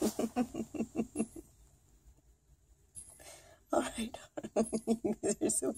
All right. These are so